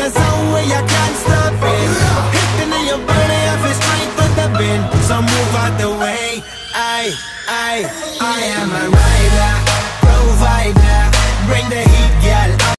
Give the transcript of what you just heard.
the zone where you can't stop it. Hitting in your body, I feel straight for the bin. So move out the way. I, I, I am a rider.